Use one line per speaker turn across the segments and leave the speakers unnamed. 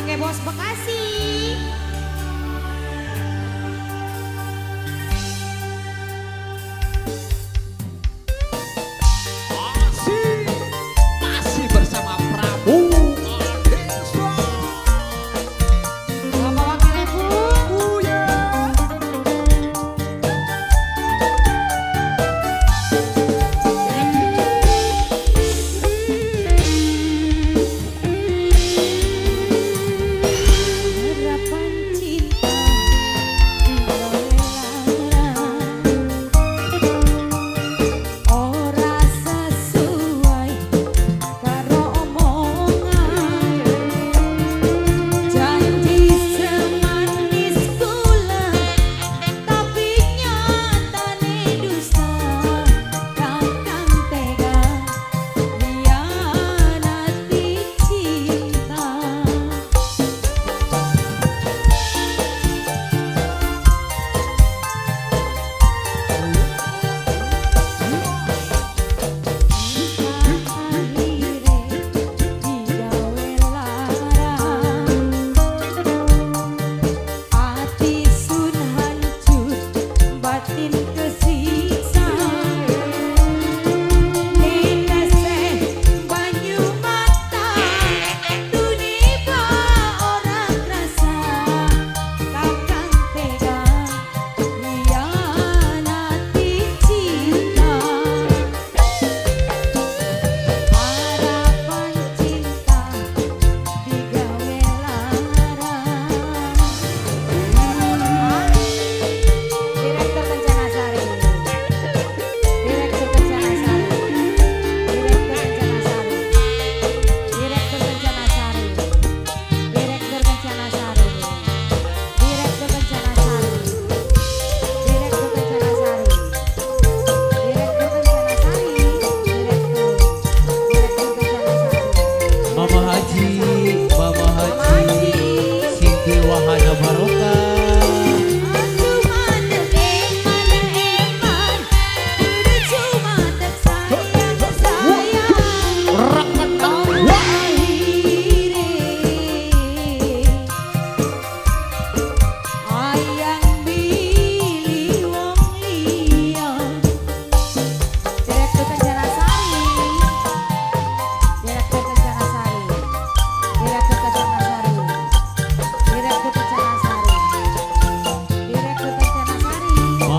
Oke bos Bekasi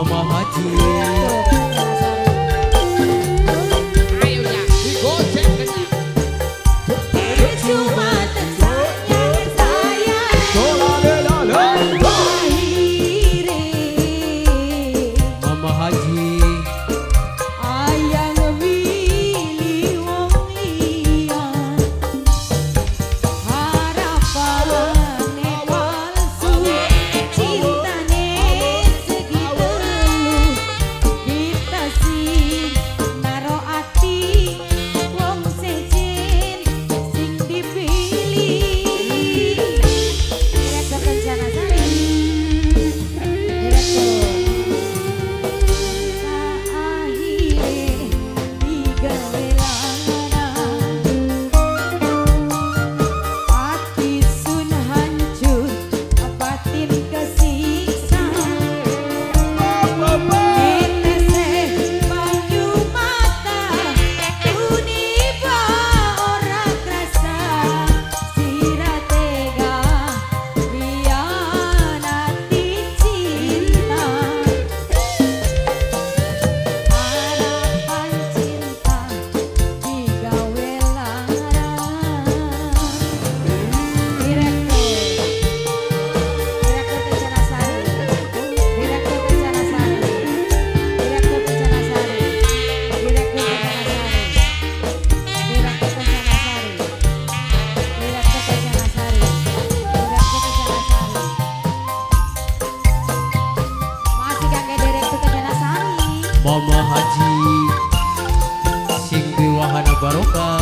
Mama Hati Mama Haji. Sing Wahana Barokah.